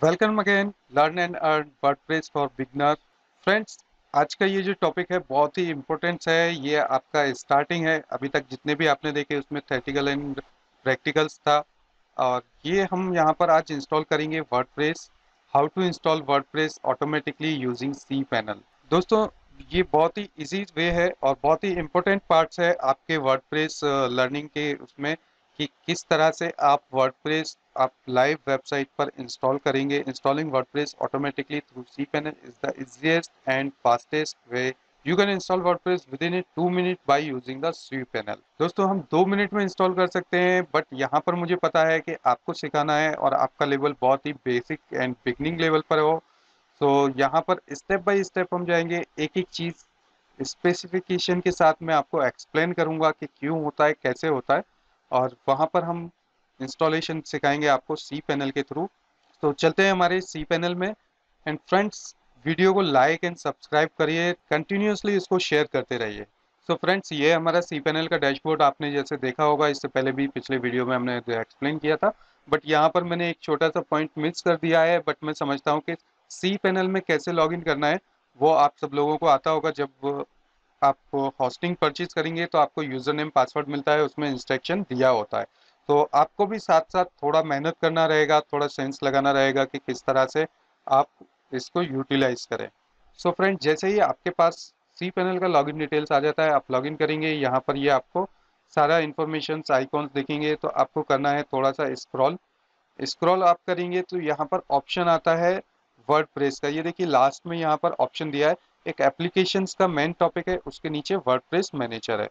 Welcome again learn and earn WordPress for beginner friends आज का ये जो टॉपिक है, बहुत ही इम्पोर्टेंट है। ये आपका स्टार्टिंग है। अभी तक जितने भी आपने देखे, उसमें थेटिकल एंड प्रैक्टिकल्स था। और ये हम यहाँ पर आज इंस्टॉल करेंगे WordPress how to install WordPress automatically using cPanel दोस्तों, ये बहुत ही इजी वे है और बहुत ही इम्पोर्टेंट पार्ट्स है आपके वर्डप्रेस लर्निंग के उसमें कि किस तरह से आप वर्डप्रेस आप लाइव वेबसाइट पर इंस्टॉल करेंगे। Installing WordPress automatically through cPanel is the easiest and fastest way you can install WordPress within two minute by using the cPanel दोस्तों, हम दो मिनट में इंस्टॉल कर सकते हैं बट यहाँ पर मुझे पता है कि आपको सिखाना है और आपका लेवल बहुत ही बेसिक एंड बिगनिंग लेवल पर हो। तो यहाँ पर स्टेप बाय स्टेप हम जाएँगे। एक एक चीज़ स्पेसिफिकेशन के साथ मैं आपको एक्सप्लेन करूँगा कि क्यों होता है, कैसे होता है। और वहाँ पर हम इंस्टॉलेशन सिखाएँगे आपको सी पैनल के थ्रू तो चलते हैं हमारे सी पैनल में। एंड फ्रेंड्स वीडियो को लाइक एंड सब्सक्राइब करिए। कंटिन्यूसली इसको शेयर करते रहिए। सो फ्रेंड्स ये हमारा सी पैनल का डैशबोर्ड आपने जैसे देखा होगा, इससे पहले भी पिछले वीडियो में हमने एक्सप्लेन किया था। बट यहाँ पर मैंने एक छोटा सा पॉइंट मिस कर दिया है। बट मैं समझता हूँ कि सी पैनल में कैसे लॉगिन करना है, वो आप सब लोगों को आता होगा। जब आप होस्टिंग परचेज करेंगे तो आपको यूज़र नेम पासवर्ड मिलता है, उसमें इंस्ट्रक्शन दिया होता है। तो आपको भी साथ साथ थोड़ा मेहनत करना रहेगा, थोड़ा सेंस लगाना रहेगा कि किस तरह से आप इसको यूटिलाइज करें। सो so फ्रेंड जैसे ही आपके पास सी पैनल का लॉगिन डिटेल्स आ जाता है, आप लॉगिन करेंगे, यहाँ पर ये यह आपको सारा इन्फॉर्मेशन आइकॉन्स देखेंगे तो आपको करना है थोड़ा सा स्क्रॉल स्क्रॉल आप करेंगे तो यहाँ पर ऑप्शन आता है वर्ड का। ये देखिए लास्ट में यहाँ पर ऑप्शन दिया है, एक एप्लीकेशन का मेन टॉपिक है, उसके नीचे वर्डप्रेस मैनेजर है।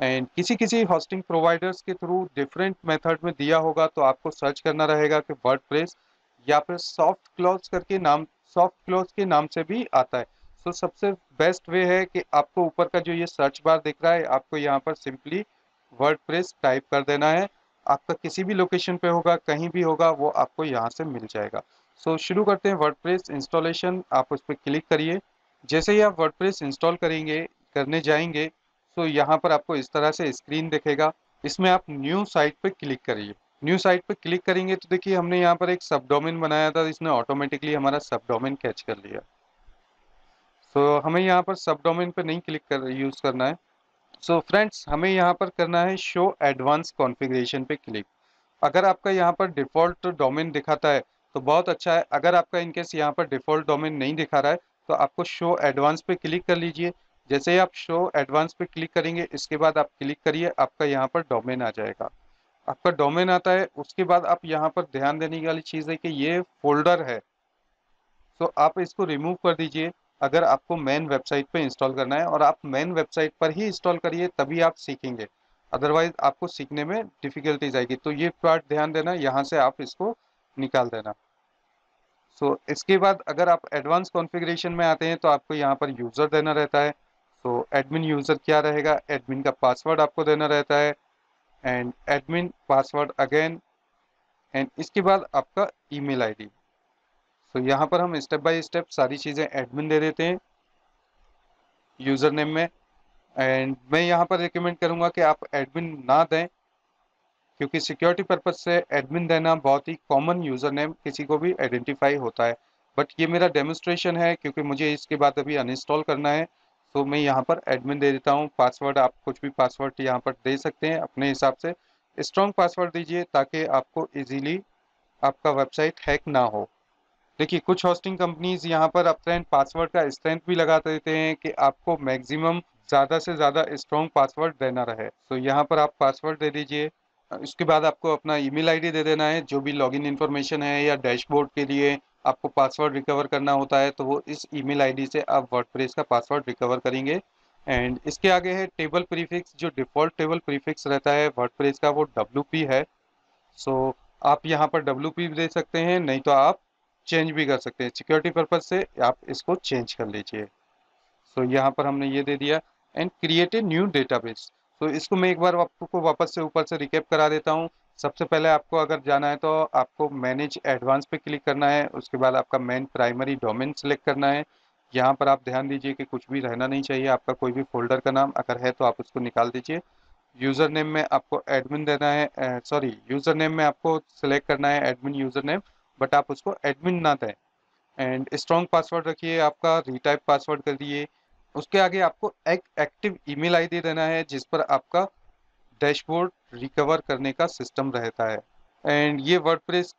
एंड किसी किसी होस्टिंग प्रोवाइडर्स के थ्रू डिफरेंट मेथड में दिया होगा तो आपको सर्च करना रहेगा कि वर्डप्रेस या फिर सॉफ्ट क्लॉज करके नाम सॉफ्ट क्लॉज के नाम से भी आता है। सो so, सबसे बेस्ट वे है कि आपको ऊपर का जो ये सर्च बार दिख रहा है आपको यहाँ पर सिंपली वर्डप्रेस टाइप कर देना है। आपका किसी भी लोकेशन पे होगा कहीं भी होगा वो आपको यहाँ से मिल जाएगा। सो so, शुरू करते हैं वर्डप्रेस इंस्टॉलेशन आप उस पर क्लिक करिए। जैसे ही आप वर्डप्रेस इंस्टॉल करेंगे करने जाएँगे तो यहाँ पर आपको इस तरह से स्क्रीन दिखेगा। इसमें आप न्यू साइट पर क्लिक करिए। न्यू साइट पर क्लिक करेंगे तो देखिए हमने यहाँ पर एक सब डोमेन बनाया था इसने ऑटोमेटिकली हमारा सब डोमेन कैच कर लिया। सो so, हमें यहाँ पर सब डोमेन पे नहीं क्लिक कर यूज़ करना है। सो so, फ्रेंड्स हमें यहाँ पर करना है शो एडवांस कॉन्फ़िगरेशन पे क्लिक अगर आपका यहाँ पर डिफ़ॉल्ट डोमेन दिखाता है तो बहुत अच्छा है। अगर आपका इनकेस यहाँ पर डिफ़ॉल्ट डोमेन नहीं दिखा रहा है तो आपको शो एडवांस पे क्लिक कर लीजिए। जैसे ही आप शो एडवांस पे क्लिक करेंगे इसके बाद आप क्लिक करिए आपका यहाँ पर डोमेन आ जाएगा। आपका डोमेन आता है उसके बाद आप यहाँ पर ध्यान देने वाली चीज़ है कि ये फोल्डर है। तो आप इसको रिमूव कर दीजिए। अगर आपको मेन वेबसाइट पे इंस्टॉल करना है और आप मेन वेबसाइट पर ही इंस्टॉल करिए तभी आप सीखेंगे। अदरवाइज़ आपको सीखने में डिफिकल्टीज आएगी। तो ये पार्ट ध्यान देना यहाँ से आप इसको निकाल देना। सो so, इसके बाद अगर आप एडवांस कॉन्फ़िगरेशन में आते हैं तो आपको यहाँ पर यूज़र देना रहता है। सो एडमिन यूज़र क्या रहेगा? एडमिन का पासवर्ड आपको देना रहता है। And admin password again and इसके बाद आपका ईमेल आईडी so, यहाँ पर हम स्टेप बाय स्टेप सारी चीज़ें एडमिन दे देते हैं यूज़र नेम में। एंड मैं यहाँ पर रिकमेंड करूँगा कि आप एडमिन ना दें क्योंकि सिक्योरिटी पर्पज से एडमिन देना बहुत ही कॉमन यूज़र नेम किसी को भी आइडेंटिफाई होता है। बट ये मेरा डेमोस्ट्रेशन है क्योंकि मुझे इसके बाद अभी अनइंस्टॉल करना है। तो मैं यहाँ पर एडमिन दे देता हूँ। पासवर्ड आप कुछ भी पासवर्ड यहाँ पर दे सकते हैं अपने हिसाब से। स्ट्रॉन्ग पासवर्ड दीजिए ताकि आपको इजीली आपका वेबसाइट हैक ना हो। देखिए, कुछ होस्टिंग कंपनीज़ यहाँ पर अपने पासवर्ड का स्ट्रेंथ भी लगा देते हैं कि आपको मैक्सिमम ज़्यादा से ज़्यादा स्ट्रॉन्ग पासवर्ड देना रहे। तो यहाँ पर आप पासवर्ड दे दीजिए। उसके बाद आपको अपना ईमेल आईडी दे देना है, जो भी लॉगिन इन्फॉर्मेशन है या डैशबोर्ड के लिए आपको पासवर्ड रिकवर करना होता है तो वो इस ईमेल आईडी से आप वर्डप्रेस का पासवर्ड रिकवर करेंगे। एंड इसके आगे है टेबल प्रीफिक्स जो डिफ़ॉल्ट टेबल प्रीफिक्स रहता है वर्डप्रेस का वो डब्ल्यू है। सो so, आप यहाँ पर डब्ल्यू दे सकते हैं नहीं तो आप चेंज भी कर सकते हैं। सिक्योरिटी पर्पज़ से आप इसको चेंज कर लीजिए। सो so, यहाँ पर हमने ये दे दिया। And create a new database तो इसको मैं एक बार आपको वापस से ऊपर से रिकेप करा देता हूँ। सबसे पहले आपको अगर जाना है तो आपको मैनेज एडवांस पे क्लिक करना है, उसके बाद आपका मेन प्राइमरी डोमेन सेलेक्ट करना है। यहाँ पर आप ध्यान दीजिए कि कुछ भी रहना नहीं चाहिए, आपका कोई भी फोल्डर का नाम अगर है तो आप उसको निकाल दीजिए। यूज़र नेम में आपको एडमिन देना है सॉरी यूज़र नेम में आपको सिलेक्ट करना है एडमिन यूज़र नेम बट आप उसको एडमिन ना दें। एंड स्ट्रॉन्ग पासवर्ड रखिए, आपका रीटाइप पासवर्ड कर दिए। उसके आगे आपको एक एक्टिव ईमेल आईडी देना है, जिस पर आपका डैशबोर्ड रिकवर करने का सिस्टम रहता है। एंड ये वर्डप्रेस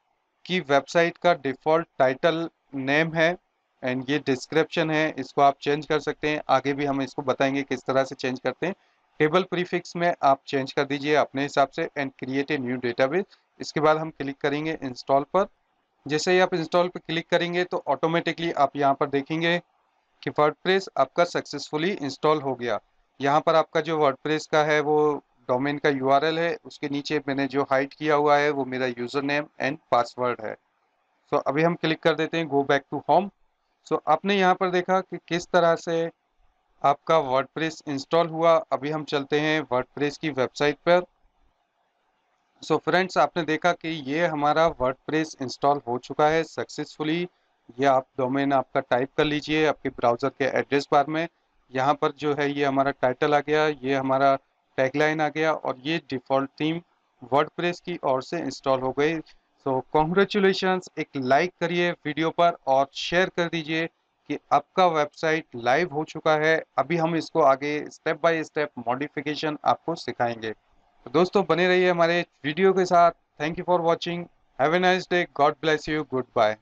की वेबसाइट का डिफ़ॉल्ट टाइटल नेम है। एंड ये डिस्क्रिप्शन है। इसको आप चेंज कर सकते हैं। आगे भी हम इसको बताएँगे किस तरह से चेंज करते हैं। टेबल प्रीफिक्स में आप चेंज कर दीजिए अपने हिसाब से and create a new database इसके बाद हम क्लिक करेंगे इंस्टॉल पर। जैसे ही आप इंस्टॉल पर क्लिक करेंगे तो ऑटोमेटिकली आप यहाँ पर देखेंगे कि वर्डप्रेस आपका सक्सेसफुली इंस्टॉल हो गया। यहाँ पर आपका जो वर्डप्रेस का है वो डोमेन का यूआरएल है उसके नीचे मैंने जो हाइड किया हुआ है वो मेरा यूज़र नेम एंड पासवर्ड है। सो so, अभी हम क्लिक कर देते हैं go back to home so आपने यहाँ पर देखा कि किस तरह से आपका वर्डप्रेस इंस्टॉल हुआ। अभी हम चलते हैं वर्डप्रेस की वेबसाइट पर। सो so फ्रेंड्स आपने देखा कि ये हमारा वर्डप्रेस इंस्टॉल हो चुका है सक्सेसफुली ये आप डोमेन आपका टाइप कर लीजिए आपके ब्राउज़र के एड्रेस बार में। यहाँ पर जो है ये हमारा टाइटल आ गया। ये हमारा टैगलाइन आ गया और ये डिफ़ॉल्ट थीम वर्डप्रेस की ओर से इंस्टॉल हो गई। सो कॉन्ग्रेचुलेशन एक लाइक करिए वीडियो पर और शेयर कर दीजिए कि आपका वेबसाइट लाइव हो चुका है। अभी हम इसको आगे स्टेप बाय स्टेप मॉडिफिकेशन आपको सिखाएँगे। तो दोस्तों, बने रहिए हमारे वीडियो के साथ। Thank you for watching have a nice day God bless you goodbye